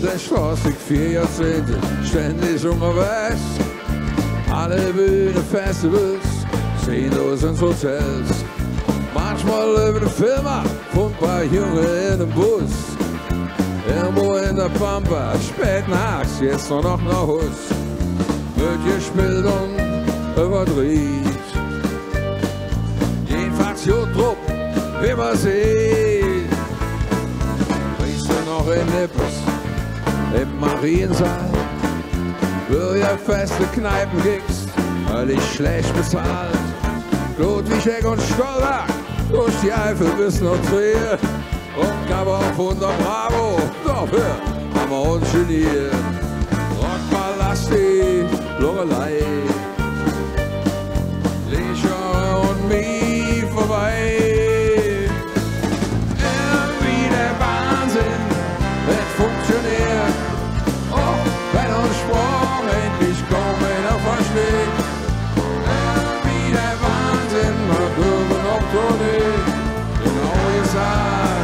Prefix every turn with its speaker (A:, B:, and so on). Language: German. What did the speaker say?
A: der Straße vier Jahrzehnte ständig unterwegs. Alle Bühne, Festivals, zehntausend Hotels. Manchmal über den Film ab, von ein paar Jungen in dem Bus. Irgendwo in der Pampa, spät nachts, jetzt nur noch nach Hus. Wird gespielt und überdreht. Jedenfalls drauf, wie man sieht. Riechst du noch in Nippes, im Mariensaal? Will ja feste Kneipen gibst, ich schlecht bezahlt. Ludwig und Stoller, durch die Eifel bis nach Trier. Und gab auf 100 Bravo, dafür haben wir uns geniert. Rockpalast, die Lorelei, Leisure und mir. In all your I.